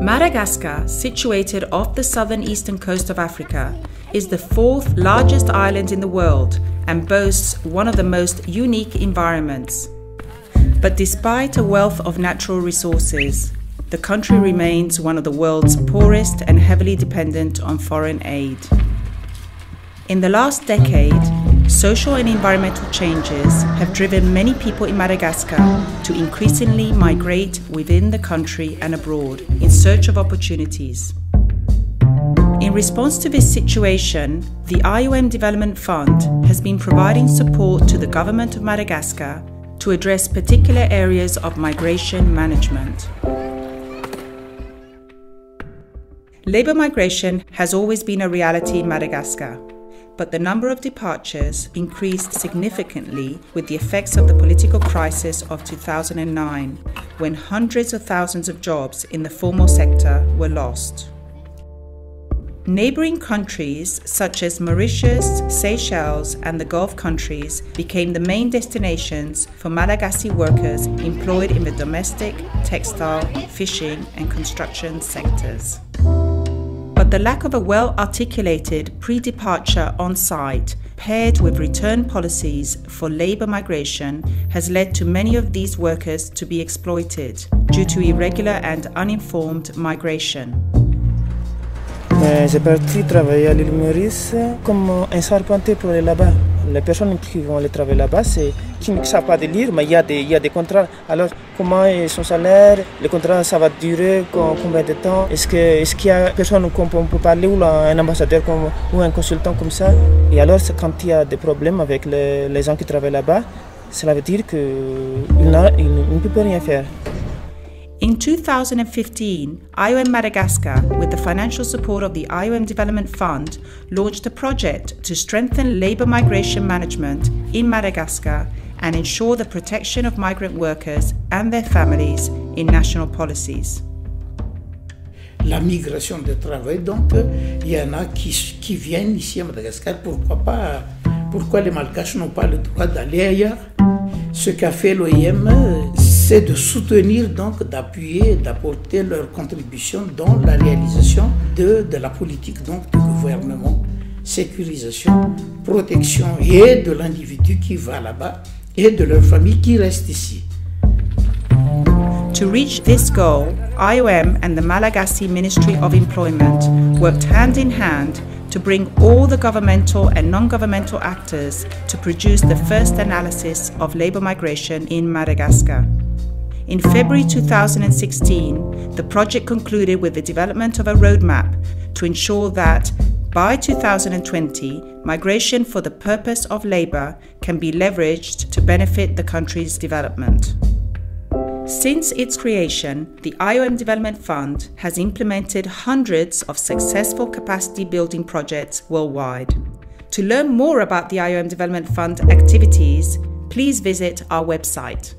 Madagascar, situated off the southern eastern coast of Africa, is the fourth largest island in the world and boasts one of the most unique environments. But despite a wealth of natural resources, the country remains one of the world's poorest and heavily dependent on foreign aid. In the last decade, social and environmental changes have driven many people in Madagascar to increasingly migrate within the country and abroad in search of opportunities. In response to this situation, the IOM Development Fund has been providing support to the government of Madagascar to address particular areas of migration management. Labour migration has always been a reality in Madagascar but the number of departures increased significantly with the effects of the political crisis of 2009, when hundreds of thousands of jobs in the formal sector were lost. Neighboring countries such as Mauritius, Seychelles, and the Gulf countries became the main destinations for Malagasy workers employed in the domestic, textile, fishing, and construction sectors but the lack of a well articulated pre departure on site paired with return policies for labour migration has led to many of these workers to be exploited due to irregular and uninformed migration. Eh, J'ai parti travailler à l'île Maurice comme un charpentier pour aller là-bas. Les personnes qui vont aller travailler là-bas, c'est qui ne savent pas de lire, mais il y, a des, contrats. Alors, comment est son salaire? Le contrat, ça va durer combien de temps? Est-ce qu'il est y a personne qu'on peut parler ou un ambassadeur ou un consultant comme ça? Et alors, quand il y a des problèmes avec les, gens qui travaillent là-bas, cela veut dire qu'il il, il ne peut rien faire. In 2015, IOM Madagascar, with the financial support of the IOM Development Fund, launched a project to strengthen labour migration management in Madagascar and ensure the protection of migrant workers and their families in national policies. La migration de travail, donc, il y en a qui, qui viennent ici à Madagascar. Pourquoi pas Pourquoi les Malgaches n'ont pas le droit d'aller ailleurs Ce qu'a fait l'OIM, c'est de soutenir, donc d'appuyer, d'apporter leur contribution dans la réalisation de, de la politique donc, du gouvernement, sécurisation, protection et de l'individu qui va là-bas et de leur famille qui reste ici. To reach this goal, IOM and the Malagasy Ministry of Employment worked hand in hand to bring all the governmental and non governmental actors to produce the first analysis of labour migration in Madagascar. In February 2016, the project concluded with the development of a roadmap to ensure that by 2020, migration for the purpose of labour can be leveraged to benefit the country's development. Since its creation, the IOM Development Fund has implemented hundreds of successful capacity building projects worldwide. To learn more about the IOM Development Fund activities, please visit our website.